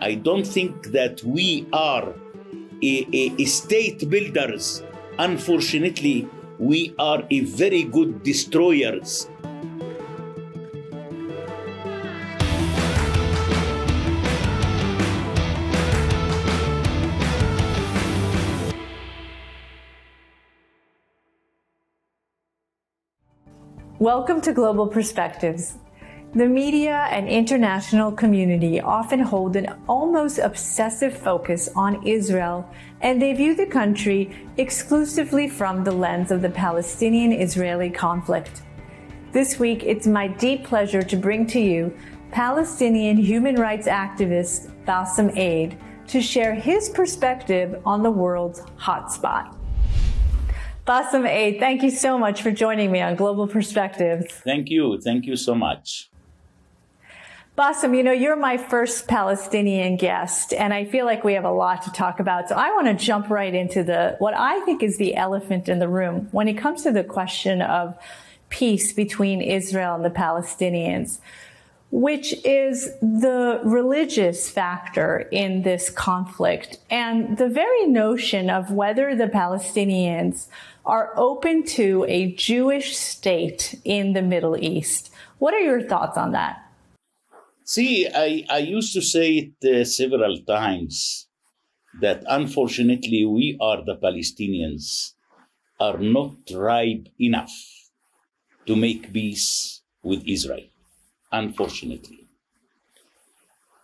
I don't think that we are a, a, a state builders. Unfortunately, we are a very good destroyers. Welcome to Global Perspectives. The media and international community often hold an almost obsessive focus on Israel, and they view the country exclusively from the lens of the Palestinian Israeli conflict. This week, it's my deep pleasure to bring to you Palestinian human rights activist Bassem Eid to share his perspective on the world's hotspot. Bassem Eid, thank you so much for joining me on Global Perspectives. Thank you. Thank you so much. Bassem, you know, you're my first Palestinian guest, and I feel like we have a lot to talk about. So I want to jump right into the, what I think is the elephant in the room when it comes to the question of peace between Israel and the Palestinians, which is the religious factor in this conflict and the very notion of whether the Palestinians are open to a Jewish state in the Middle East. What are your thoughts on that? See, I, I used to say it uh, several times that unfortunately we are the Palestinians are not ripe enough to make peace with Israel. Unfortunately.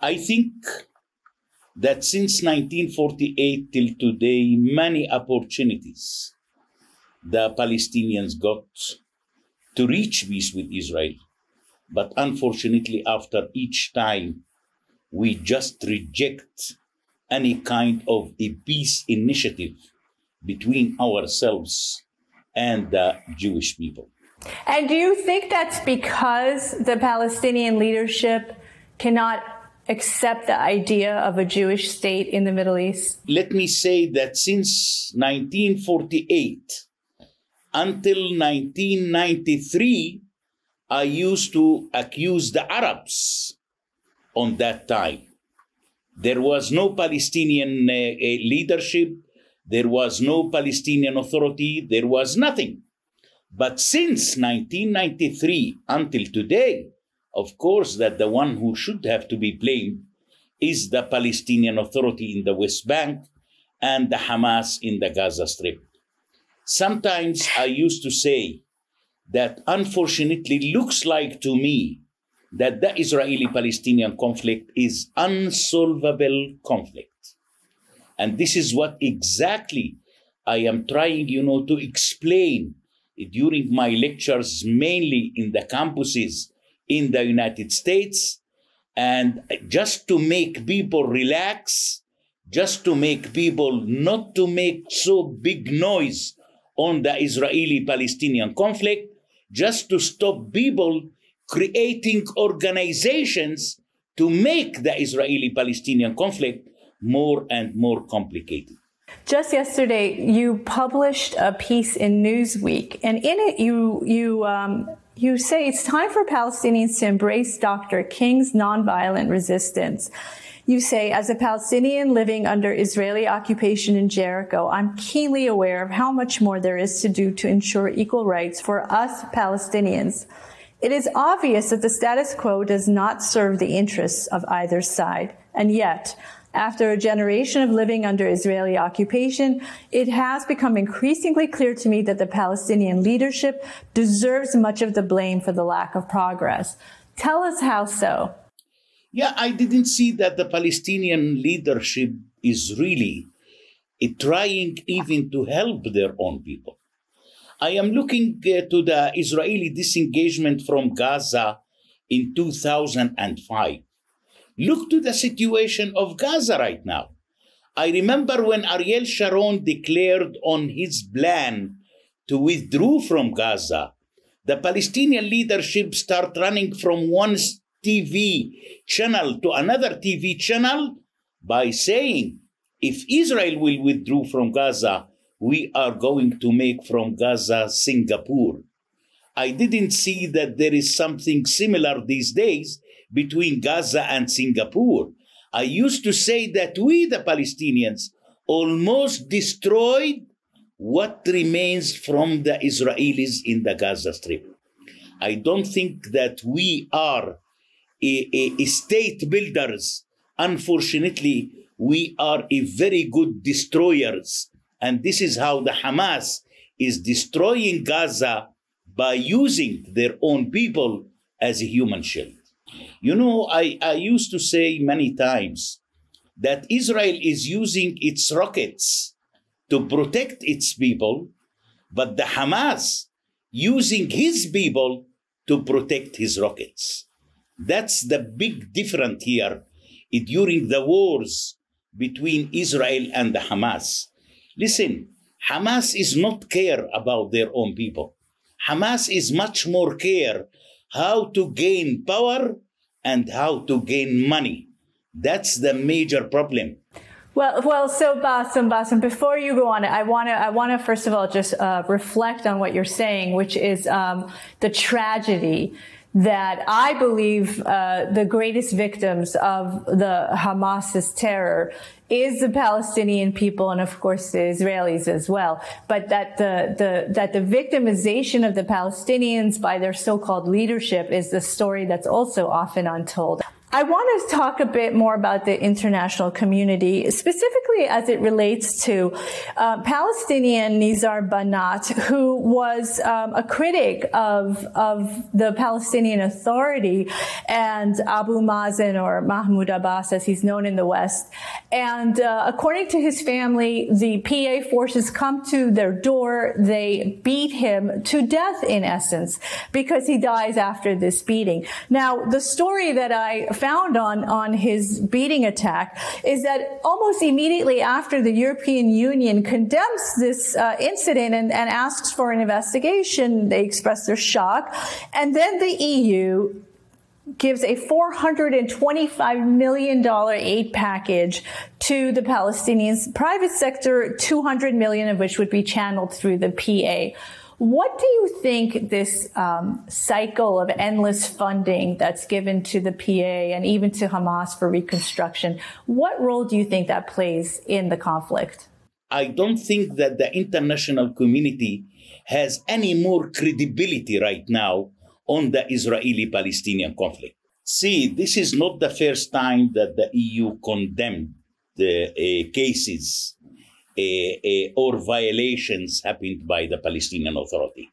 I think that since 1948 till today, many opportunities the Palestinians got to reach peace with Israel but unfortunately, after each time, we just reject any kind of a peace initiative between ourselves and the Jewish people. And do you think that's because the Palestinian leadership cannot accept the idea of a Jewish state in the Middle East? Let me say that since 1948 until 1993, I used to accuse the Arabs on that time. There was no Palestinian uh, uh, leadership, there was no Palestinian authority, there was nothing. But since 1993 until today, of course, that the one who should have to be blamed is the Palestinian Authority in the West Bank and the Hamas in the Gaza Strip. Sometimes I used to say that unfortunately looks like to me that the Israeli Palestinian conflict is unsolvable conflict. And this is what exactly I am trying, you know, to explain during my lectures, mainly in the campuses in the United States. And just to make people relax, just to make people not to make so big noise on the Israeli Palestinian conflict, just to stop people creating organizations to make the Israeli Palestinian conflict more and more complicated. Just yesterday, you published a piece in Newsweek, and in it, you you um, you say it's time for Palestinians to embrace Dr. King's nonviolent resistance. You say, as a Palestinian living under Israeli occupation in Jericho, I'm keenly aware of how much more there is to do to ensure equal rights for us Palestinians. It is obvious that the status quo does not serve the interests of either side. And yet, after a generation of living under Israeli occupation, it has become increasingly clear to me that the Palestinian leadership deserves much of the blame for the lack of progress. Tell us how so. Yeah, I didn't see that the Palestinian leadership is really uh, trying even to help their own people. I am looking uh, to the Israeli disengagement from Gaza in 2005. Look to the situation of Gaza right now. I remember when Ariel Sharon declared on his plan to withdraw from Gaza, the Palestinian leadership start running from one TV channel to another TV channel by saying, if Israel will withdraw from Gaza, we are going to make from Gaza Singapore. I didn't see that there is something similar these days between Gaza and Singapore. I used to say that we, the Palestinians, almost destroyed what remains from the Israelis in the Gaza Strip. I don't think that we are a, state builders. Unfortunately, we are a very good destroyers. And this is how the Hamas is destroying Gaza by using their own people as a human shield. You know, I, I used to say many times that Israel is using its rockets to protect its people, but the Hamas using his people to protect his rockets. That's the big difference here during the wars between Israel and the Hamas. Listen, Hamas is not care about their own people. Hamas is much more care how to gain power and how to gain money. That's the major problem. Well, well, so Bassem, Bassem, before you go on, I want to, I want to first of all just uh, reflect on what you're saying, which is um, the tragedy that I believe uh, the greatest victims of the Hamas's terror is the Palestinian people and of course the Israelis as well. But that the, the, that the victimization of the Palestinians by their so-called leadership is the story that's also often untold. I want to talk a bit more about the international community, specifically as it relates to uh, Palestinian Nizar Banat, who was um, a critic of, of the Palestinian Authority and Abu Mazen or Mahmoud Abbas, as he's known in the West. And uh, according to his family, the PA forces come to their door. They beat him to death, in essence, because he dies after this beating. Now, the story that I found on, on his beating attack is that almost immediately after the European Union condemns this uh, incident and, and asks for an investigation, they express their shock. And then the EU gives a $425 million aid package to the Palestinians, private sector, 200 million of which would be channeled through the PA. What do you think this um, cycle of endless funding that's given to the PA and even to Hamas for reconstruction, what role do you think that plays in the conflict? I don't think that the international community has any more credibility right now on the Israeli Palestinian conflict. See, this is not the first time that the EU condemned the uh, cases or violations happened by the Palestinian Authority.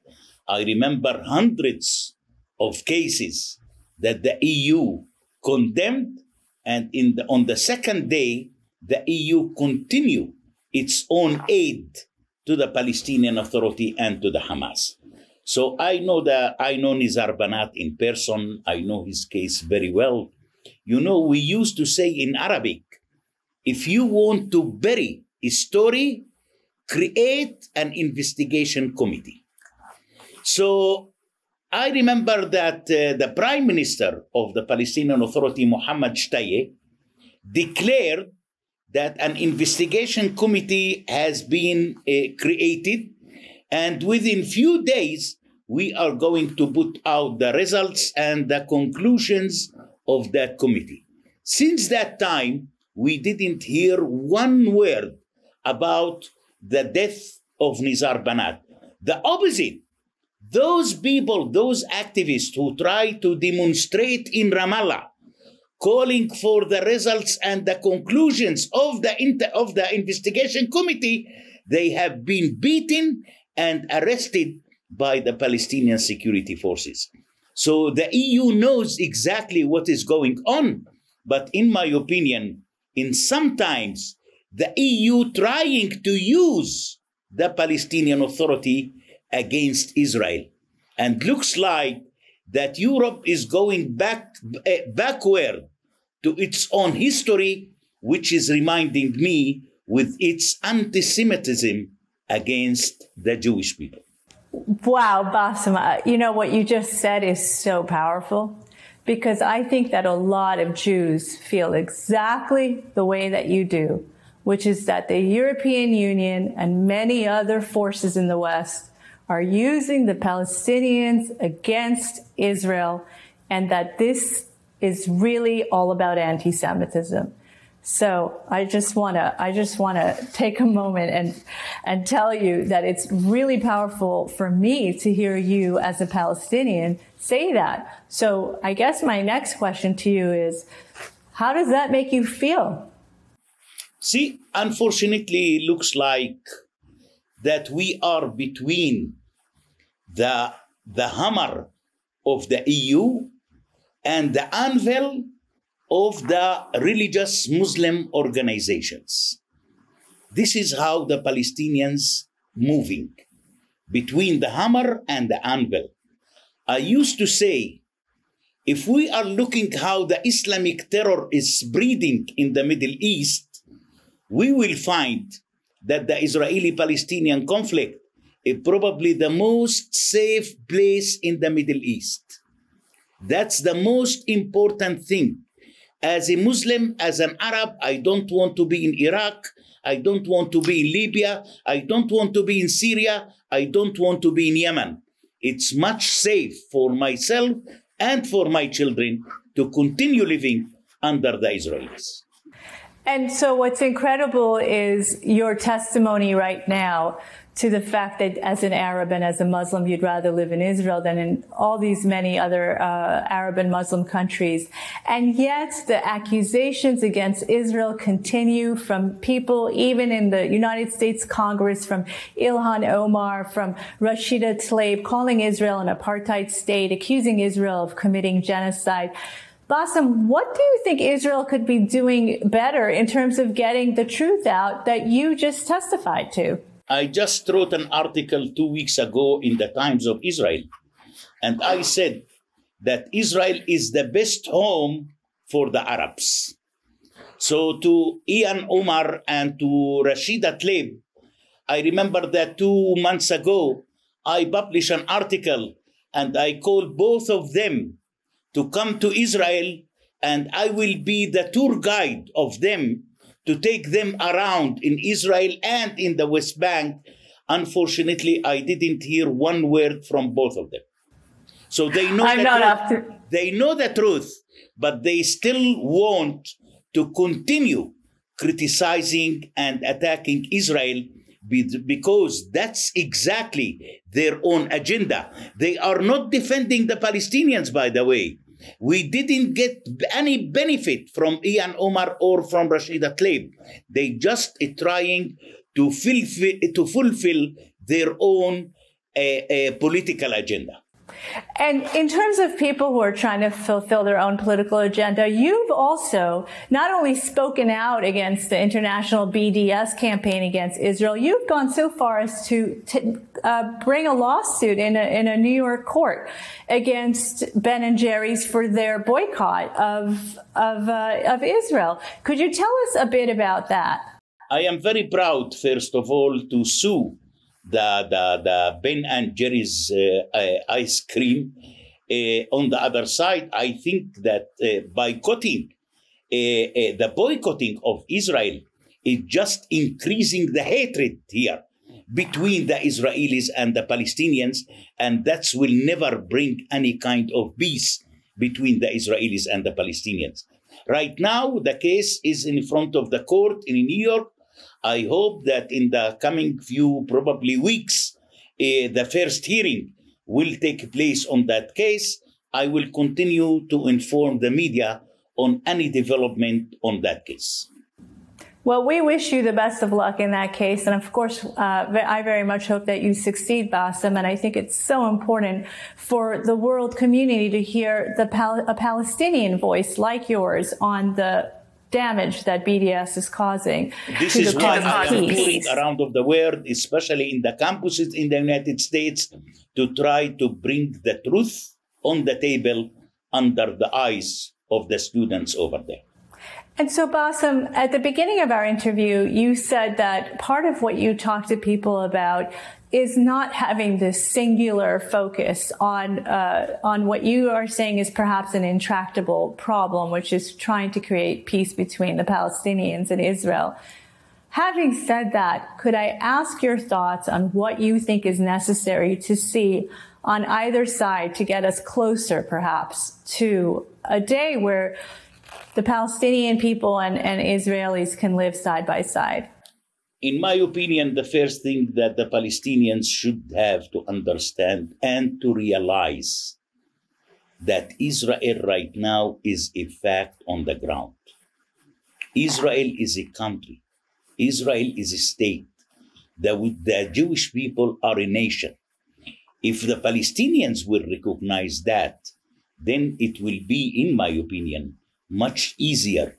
I remember hundreds of cases that the EU condemned, and in the, on the second day, the EU continued its own aid to the Palestinian Authority and to the Hamas. So I know that I know Nizar Banat in person. I know his case very well. You know, we used to say in Arabic, if you want to bury story, create an investigation committee. So I remember that uh, the prime minister of the Palestinian Authority, Mohammed Shtayyeh, declared that an investigation committee has been uh, created and within few days we are going to put out the results and the conclusions of that committee since that time we didn't hear one word about the death of Nizar Banat. The opposite. Those people, those activists who try to demonstrate in Ramallah, calling for the results and the conclusions of the, inter- of the investigation committee, they have been beaten and arrested by the Palestinian security forces. So the EU knows exactly what is going on. But in my opinion, in sometimes the EU trying to use the Palestinian Authority against Israel. And looks like that Europe is going back uh, backward to its own history, which is reminding me with its anti-Semitism against the Jewish people. Wow, Bassem, you know what you just said is so powerful because I think that a lot of Jews feel exactly the way that you do which is that the European Union and many other forces in the West are using the Palestinians against Israel and that this is really all about anti-Semitism. So I just want to I just want to take a moment and and tell you that it's really powerful for me to hear you as a Palestinian say that. So I guess my next question to you is how does that make you feel? See, unfortunately, it looks like that we are between the the hammer of the EU and the anvil of the religious Muslim organizations. This is how the Palestinians moving between the hammer and the anvil. I used to say, if we are looking how the Islamic terror is breeding in the Middle East, we will find that the Israeli-Palestinian conflict is probably the most safe place in the Middle East. That's the most important thing as a Muslim, as an Arab, I don't want to be in Iraq. I don't want to be in Libya. I don't want to be in Syria. I don't want to be in Yemen. It's much safe for myself and for my children to continue living under the Israelis. And so, what's incredible is your testimony right now to the fact that as an Arab and as a Muslim, you'd rather live in Israel than in all these many other uh, Arab and Muslim countries. And yet the accusations against Israel continue from people, even in the United States Congress, from Ilhan Omar, from Rashida Tlaib, calling Israel an apartheid state, accusing Israel of committing genocide. Bassem, what do you think Israel could be doing better in terms of getting the truth out that you just testified to? I just wrote an article two weeks ago in the Times of Israel, and I said that Israel is the best home for the Arabs. So to Ilhan Omar and to Rashida Tlaib, I remember that two months ago, I published an article and I called both of them to come to Israel and I will be the tour guide of them to take them around in Israel and in the West Bank. Unfortunately, I didn't hear one word from both of them. So they know I'm the not truth. After- They know the truth, but they still want to continue criticizing and attacking Israel because that's exactly their own agenda. They are not defending the Palestinians, by the way. We didn't get any benefit from Ilhan Omar or from Rashida Tlaib. They just uh, trying to fulfill, to fulfill their own uh, uh, political agenda. And in terms of people who are trying to fulfill their own political agenda, you've also not only spoken out against the international BDS campaign against Israel, you've gone so far as to, to uh, bring a lawsuit in a, in a New York court against Ben and Jerry's for their boycott of of uh, of Israel. Could you tell us a bit about that? I am very proud, first of all, to sue the, the, the Ben and Jerry's uh, uh, ice cream. Uh, on the other side, I think that boycotting, the boycotting of Israel is just increasing the hatred here between the Israelis and the Palestinians, and that will never bring any kind of peace between the Israelis and the Palestinians. Right now, the case is in front of the court in New York. I hope that in the coming few, probably weeks, uh, the first hearing will take place on that case. I will continue to inform the media on any development on that case. Well, we wish you the best of luck in that case. And of course, uh, I very much hope that you succeed, Bassem. And I think it's so important for the world community to hear the Pal- a Palestinian voice like yours on the damage that BDS is causing. This to is the why cause I of around of the world, especially in the campuses in the United States, to try to bring the truth on the table under the eyes of the students over there. And so, Bassem, at the beginning of our interview, you said that part of what you talk to people about is not having this singular focus on uh, on what you are saying is perhaps an intractable problem, which is trying to create peace between the Palestinians and Israel. Having said that, could I ask your thoughts on what you think is necessary to see on either side to get us closer, perhaps, to a day where the Palestinian people and, and Israelis can live side by side? In my opinion, the first thing that the Palestinians should have to understand and to realize that Israel right now is a fact on the ground. Israel is a country. Israel is a state. The, the Jewish people are a nation. If the Palestinians will recognize that, then it will be, in my opinion, much easier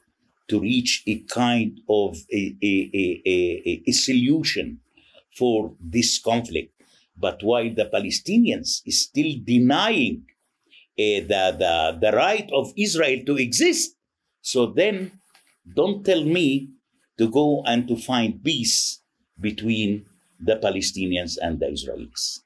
to reach a kind of a, a, a, a, solution for this conflict. But while the Palestinians is still denying uh, the, the, the right of Israel to exist, so then don't tell me to go and to find peace between the Palestinians and the Israelis.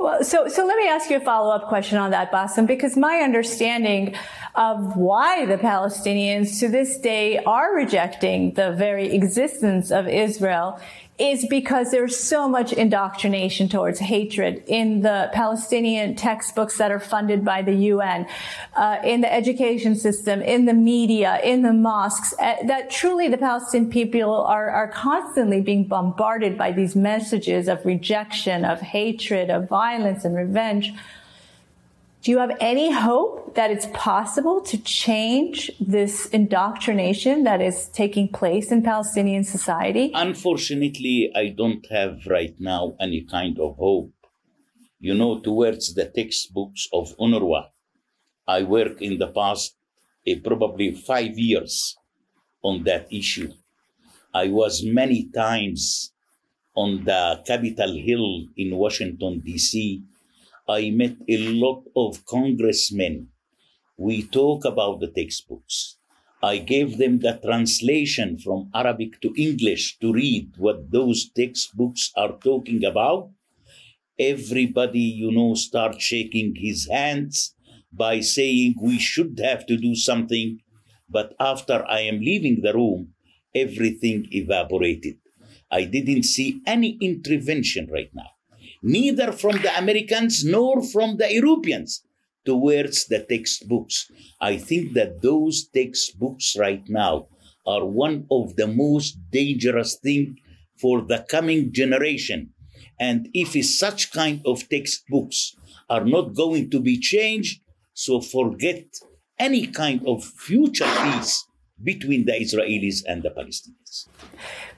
Well, so, so let me ask you a follow up question on that, Bassem, because my understanding of why the Palestinians to this day are rejecting the very existence of Israel is because there's so much indoctrination towards hatred in the Palestinian textbooks that are funded by the UN, uh, in the education system, in the media, in the mosques, uh, that truly the Palestinian people are, are constantly being bombarded by these messages of rejection, of hatred, of violence and revenge. Do you have any hope that it's possible to change this indoctrination that is taking place in Palestinian society? Unfortunately, I don't have right now any kind of hope. You know, towards the textbooks of UNRWA, I worked in the past uh, probably five years on that issue. I was many times on the Capitol Hill in Washington, D.C I met a lot of congressmen. We talk about the textbooks. I gave them the translation from Arabic to English to read what those textbooks are talking about. Everybody, you know, start shaking his hands by saying we should have to do something. But after I am leaving the room, everything evaporated. I didn't see any intervention right now neither from the Americans nor from the Europeans towards the textbooks. I think that those textbooks right now are one of the most dangerous thing for the coming generation. And if such kind of textbooks are not going to be changed, so forget any kind of future peace between the Israelis and the Palestinians.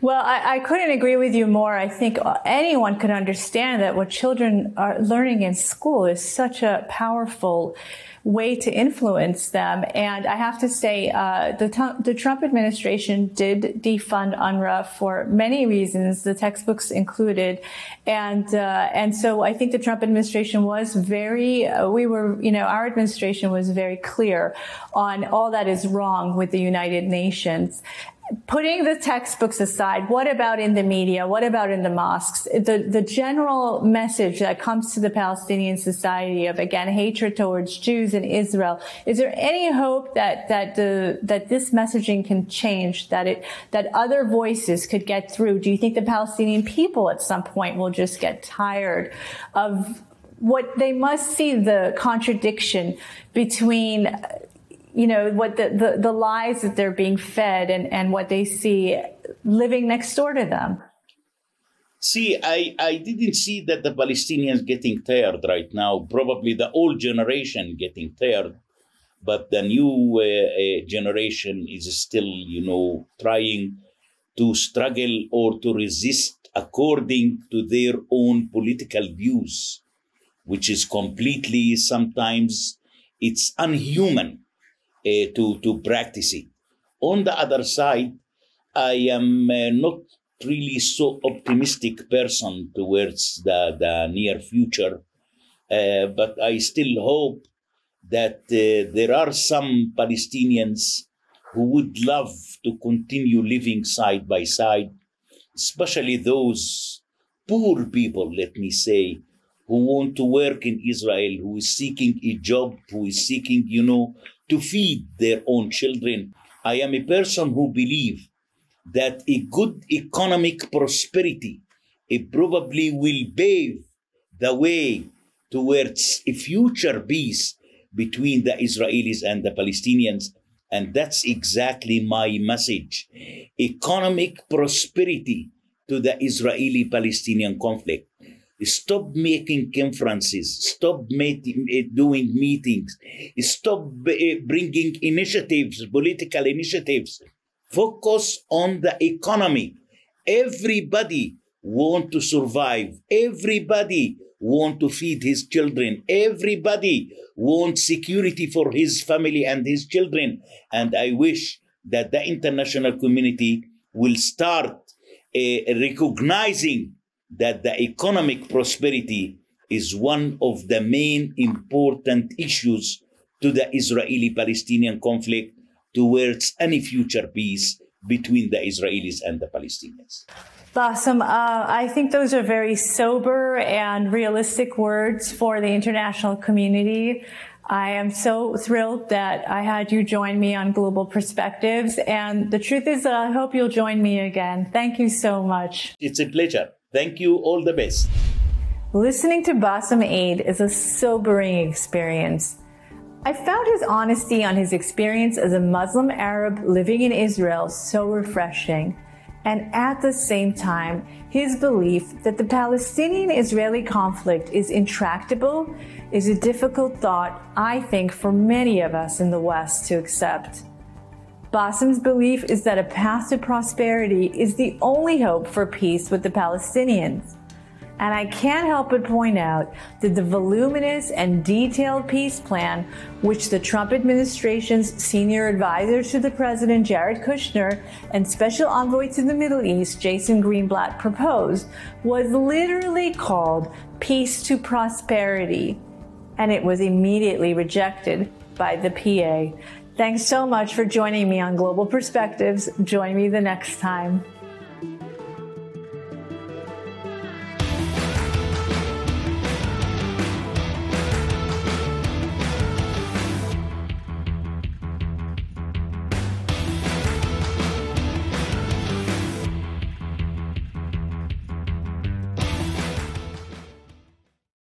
Well, I, I, couldn't agree with you more. I think anyone could understand that what children are learning in school is such a powerful way to influence them. And I have to say, uh, the, the Trump administration did defund UNRWA for many reasons, the textbooks included. And, uh, and so I think the Trump administration was very, uh, we were, you know, our administration was very clear on all that is wrong with the United Nations putting the textbooks aside, what about in the media? What about in the mosques? The, the general message that comes to the Palestinian society of, again, hatred towards Jews in Israel. Is there any hope that, that the, that this messaging can change, that it, that other voices could get through? Do you think the Palestinian people at some point will just get tired of what they must see the contradiction between you know, what the, the, the lies that they're being fed and, and what they see living next door to them. See, I, I didn't see that the Palestinians getting tired right now. Probably the old generation getting tired, but the new uh, uh, generation is still, you know, trying to struggle or to resist according to their own political views, which is completely sometimes it's unhuman to, to practice it. On the other side, I am uh, not really so optimistic person towards the, the near future, uh, but I still hope that uh, there are some Palestinians who would love to continue living side by side, especially those poor people, let me say, who want to work in Israel, who is seeking a job, who is seeking, you know, to feed their own children. I am a person who believe that a good economic prosperity it probably will pave the way towards a future peace between the Israelis and the Palestinians. And that's exactly my message. Economic prosperity to the Israeli Palestinian conflict. Stop making conferences. Stop doing meetings. Stop bringing initiatives, political initiatives. Focus on the economy. Everybody want to survive. Everybody want to feed his children. Everybody wants security for his family and his children. And I wish that the international community will start uh, recognizing that the economic prosperity is one of the main important issues to the Israeli Palestinian conflict towards any future peace between the Israelis and the Palestinians. Bassem, uh, I think those are very sober and realistic words for the international community. I am so thrilled that I had you join me on Global Perspectives. And the truth is that I hope you'll join me again. Thank you so much. It's a pleasure. Thank you. All the best. Listening to Bassem Eid is a sobering experience. I found his honesty on his experience as a Muslim Arab living in Israel so refreshing. And at the same time, his belief that the Palestinian Israeli conflict is intractable is a difficult thought, I think, for many of us in the West to accept. Bassem's belief is that a path to prosperity is the only hope for peace with the Palestinians. And I can't help but point out that the voluminous and detailed peace plan, which the Trump administration's senior advisor to the president, Jared Kushner, and special envoy to the Middle East, Jason Greenblatt, proposed, was literally called Peace to Prosperity. And it was immediately rejected by the PA. Thanks so much for joining me on Global Perspectives. Join me the next time.